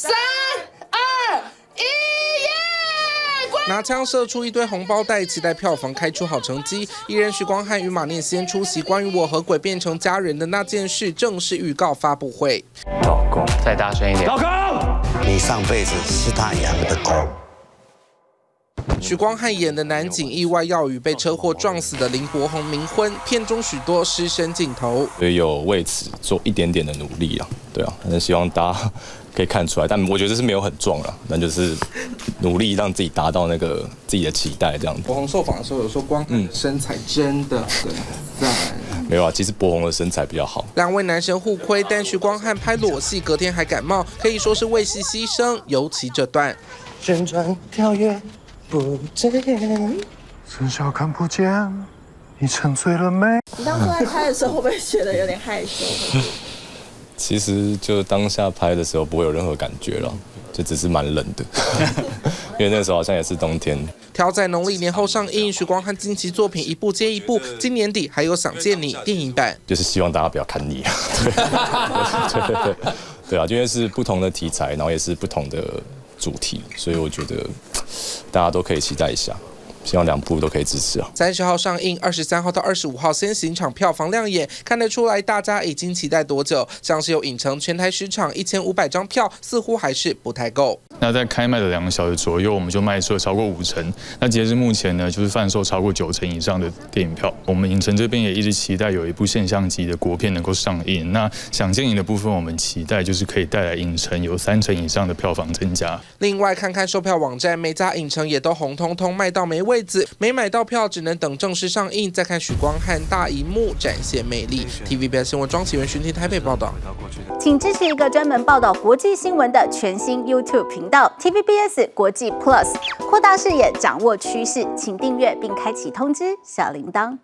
三二一，耶！拿枪射出一堆红包袋，期待票房开出好成绩。艺人许光汉与马念先出席关于我和鬼变成家人的那件事正式预告发布会。老公，再大声一点。老公，你上辈子是他养的狗。许光汉演的男警意外要与被车祸撞死的林柏宏冥婚，片中许多失身镜头，所以有为此做一点点的努力啊，对啊，那希望大家可以看出来，但我觉得是没有很壮了，那就是努力让自己达到那个自己的期待这样子。博宏受访的时候有说，光嗯身材真的很赞。没有啊，其实博宏的身材比较好。两位男神互亏，但徐光汉拍裸戏隔天还感冒，可以说是为戏牺牲，尤其这段。旋转跳跃。不见，至少看不见你沉醉了没？你当初在拍的时候会不会觉得有点害羞？其实就当下拍的时候不会有任何感觉了，就只是蛮冷的，因为那时候好像也是冬天。挑在农历年后上映，许光汉近期作品一部接一部，今年底还有《想见你》电影版，就是希望大家不要看腻啊。对 对对，对啊，因为是不同的题材，然后也是不同的主题，所以我觉得。大家都可以期待一下，希望两部都可以支持啊！三十号上映，二十三号到二十五号先行场票房亮眼，看得出来大家已经期待多久。像是有影城全台十场一千五百张票，似乎还是不太够。那在开卖的两个小时左右，我们就卖出了超过五成。那截至目前呢，就是贩售超过九成以上的电影票。我们影城这边也一直期待有一部现象级的国片能够上映。那想见影的部分，我们期待就是可以带来影城有三成以上的票房增加。另外，看看售票网站，每家影城也都红彤彤，卖到没位子，没买到票只能等正式上映再看许光汉大荧幕展现魅力。TVBS 新闻庄启源巡听台北报道。请支持一个专门报道国际新闻的全新 YouTube 频。到 TVBS 国际 Plus，扩大视野，掌握趋势，请订阅并开启通知小铃铛。